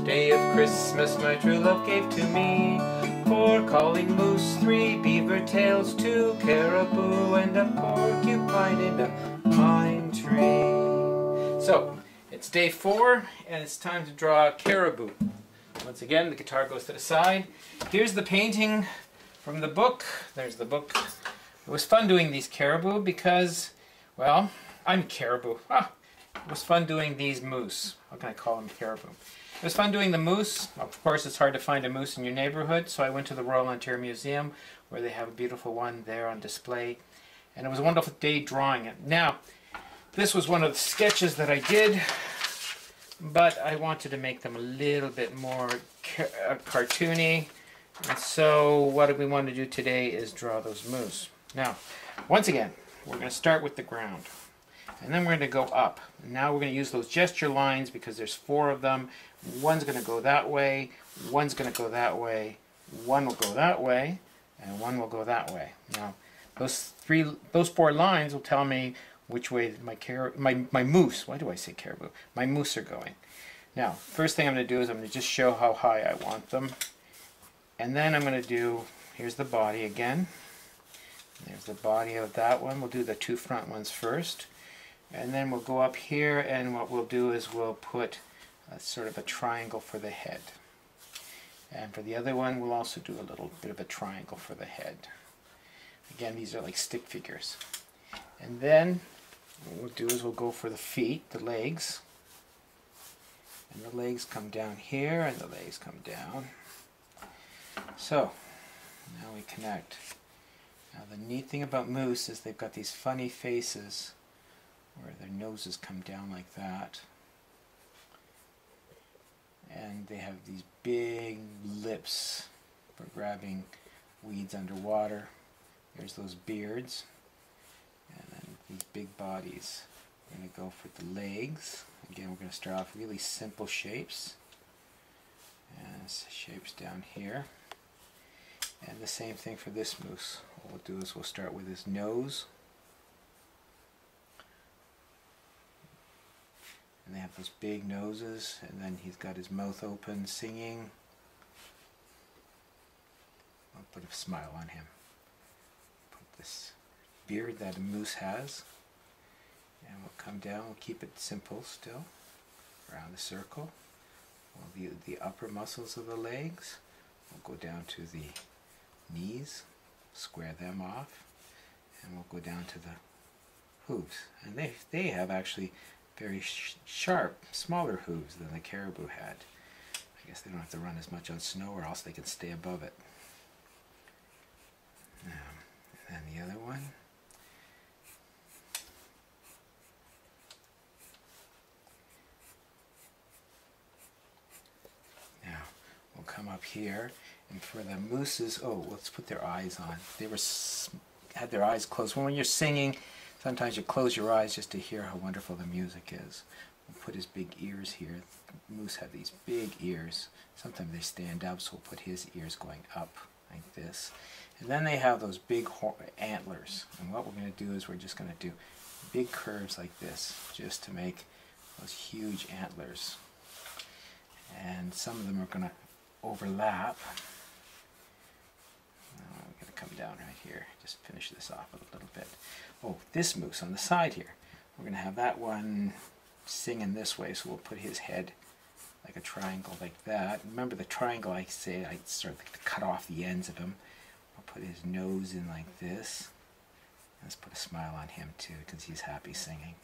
day of Christmas my true love gave to me. Four calling moose, three beaver tails, two caribou, and a porcupine in a pine tree. So, it's day four, and it's time to draw a caribou. Once again, the guitar goes to the side. Here's the painting from the book. There's the book. It was fun doing these caribou because, well, I'm caribou. Ah, it was fun doing these moose. How can I call them caribou? It was fun doing the moose. Of course, it's hard to find a moose in your neighborhood, so I went to the Royal Ontario Museum, where they have a beautiful one there on display. And it was a wonderful day drawing it. Now, this was one of the sketches that I did, but I wanted to make them a little bit more ca uh, cartoony. And so what we want to do today is draw those moose. Now, once again, we're going to start with the ground. And then we're going to go up. Now we're going to use those gesture lines because there's four of them. One's going to go that way, one's going to go that way, one will go that way, and one will go that way. Now, those three, those four lines will tell me which way my car my, my moose, why do I say caribou? My moose are going. Now, first thing I'm going to do is I'm going to just show how high I want them. And then I'm going to do, here's the body again. There's the body of that one. We'll do the two front ones first. And then we'll go up here and what we'll do is we'll put a, sort of a triangle for the head. And for the other one we'll also do a little bit of a triangle for the head. Again these are like stick figures. And then what we'll do is we'll go for the feet, the legs. And the legs come down here and the legs come down. So now we connect. Now the neat thing about moose is they've got these funny faces where their noses come down like that. And they have these big lips for grabbing weeds underwater. There's those beards. And then these big bodies. We're going to go for the legs. Again, we're going to start off really simple shapes. And shapes down here. And the same thing for this moose. What we'll do is we'll start with his nose. And they have those big noses, and then he's got his mouth open singing. I'll put a smile on him. Put this beard that a moose has. And we'll come down, we'll keep it simple still, around the circle. We'll the, the upper muscles of the legs. We'll go down to the knees, square them off, and we'll go down to the hooves. And they, they have actually very sh sharp, smaller hooves than the caribou had. I guess they don't have to run as much on snow or else they can stay above it. Um, and the other one. Now, we'll come up here, and for the mooses, oh, let's put their eyes on. They were had their eyes closed. When you're singing, Sometimes you close your eyes just to hear how wonderful the music is. We'll put his big ears here. Moose have these big ears. Sometimes they stand up, so we'll put his ears going up like this. And then they have those big antlers. And what we're going to do is we're just going to do big curves like this, just to make those huge antlers. And some of them are going to overlap. Come down right here, just finish this off a little bit oh, this moose on the side here. We're going to have that one singing this way, so we'll put his head like a triangle like that. Remember the triangle I say I sort of cut off the ends of him. I'll put his nose in like this. Let's put a smile on him too, because he's happy singing.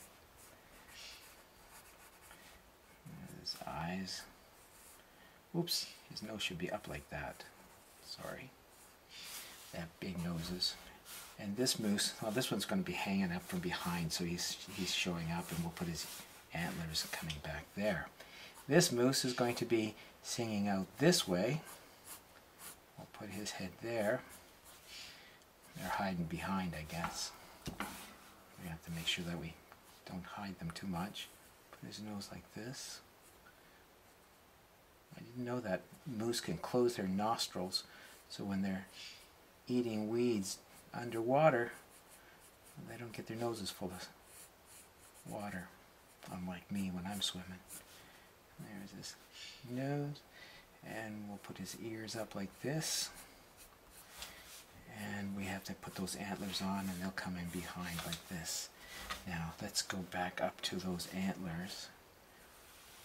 His eyes. Oops, his nose should be up like that. Sorry. Noses. And this moose, well this one's going to be hanging up from behind so he's, he's showing up and we'll put his antlers coming back there. This moose is going to be singing out this way. We'll put his head there. They're hiding behind I guess. We have to make sure that we don't hide them too much. Put his nose like this. I didn't know that moose can close their nostrils so when they're eating weeds underwater, they don't get their noses full of water, unlike me when I'm swimming. There's his nose. And we'll put his ears up like this. And we have to put those antlers on and they'll come in behind like this. Now let's go back up to those antlers.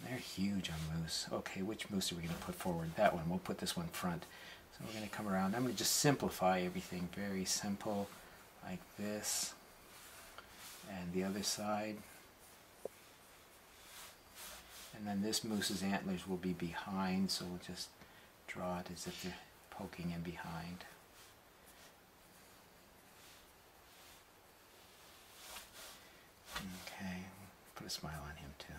They're huge on moose. Okay, which moose are we going to put forward? That one. We'll put this one front. So we're going to come around. I'm going to just simplify everything. Very simple, like this. And the other side. And then this moose's antlers will be behind, so we'll just draw it as if they're poking in behind. Okay, put a smile on him too.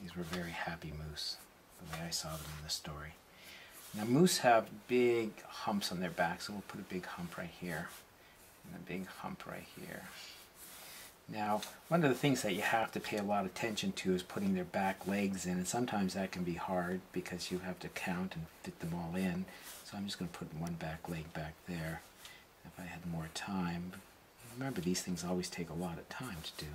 These were very happy moose, the way I saw them in the story. Now moose have big humps on their back, so we'll put a big hump right here, and a big hump right here. Now, one of the things that you have to pay a lot of attention to is putting their back legs in, and sometimes that can be hard because you have to count and fit them all in. So I'm just going to put one back leg back there if I had more time. Remember, these things always take a lot of time to do.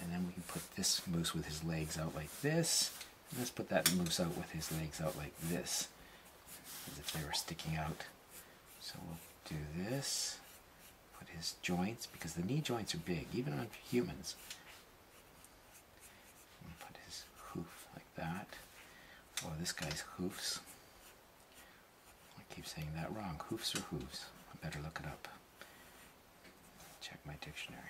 And then we can put this moose with his legs out like this. Let's put that moose out with his legs out like this, as if they were sticking out. So we'll do this put his joints, because the knee joints are big, even on humans. And put his hoof like that. Oh, this guy's hoofs. I keep saying that wrong. Hoofs or hooves? I better look it up. Check my dictionary.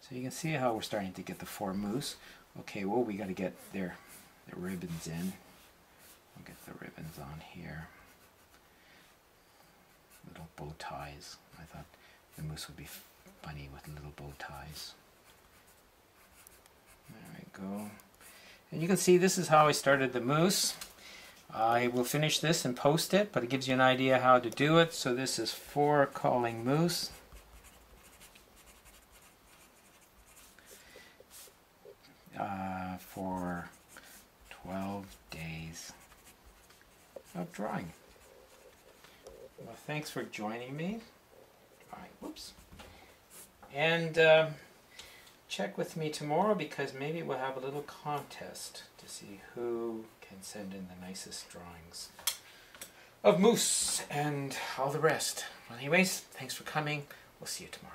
So you can see how we're starting to get the four moose. Okay, well we got to get their, their ribbons in. We'll get the ribbons on here little bow ties. I thought the moose would be funny with little bow ties. There we go. And you can see this is how I started the moose. I will finish this and post it, but it gives you an idea how to do it. So this is four calling moose. Uh, for 12 days of drawing. Well, thanks for joining me. All right, whoops. And uh, check with me tomorrow because maybe we'll have a little contest to see who can send in the nicest drawings of moose and all the rest. Well, anyways, thanks for coming. We'll see you tomorrow.